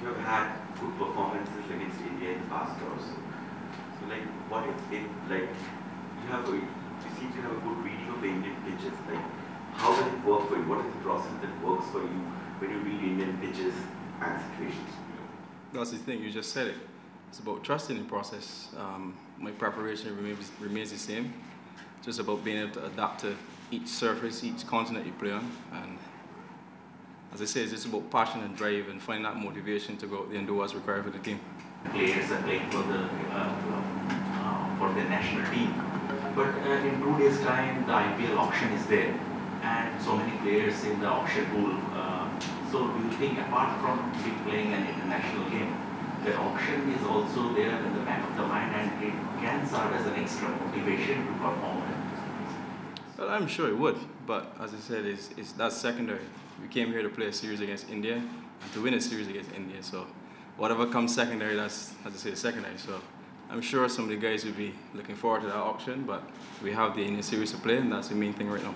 you have had good performances against India in the past also. So like, what if it like you have a you seem to have a good reading of the Indian pitches. Like, how does it work for you? What is the process that works for you when you read Indian pitches and situations? That's the thing. You just said it. It's about trusting the process. Um, my preparation remains remains the same. Just about being able to adapt to each surface, each continent you play on, and as I say, it's just about passion and drive and finding that motivation to go out there and do what's required for the team. Players are playing for the uh, uh, for the national team, but uh, in two days' time, the IPL auction is there, and so many players in the auction pool. Uh, so, do you think, apart from playing an international game, the auction is also there in the back of the mind, and it can serve as an extra motivation to perform? Well, I'm sure it would, but as I said, it's, it's that's secondary. We came here to play a series against India and to win a series against India. So whatever comes secondary, that's as I say, secondary. So I'm sure some of the guys will be looking forward to that auction, but we have the Indian series to play, and that's the main thing right now.